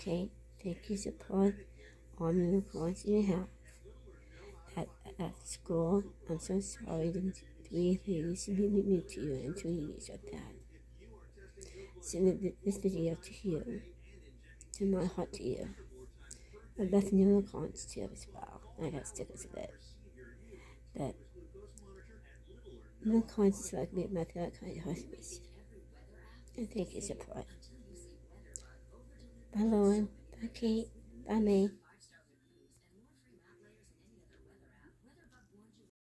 Okay, thank you support all unicorns you have. At, at school, I'm so sorry the three things didn't mean to you and two years of that. Send this video to you, to my heart to you. I left unicorns too as well. I got stickers of it. But That unicorns is like me, my favorite kind of hospice. And thank you support. ta rồi ta khi ta này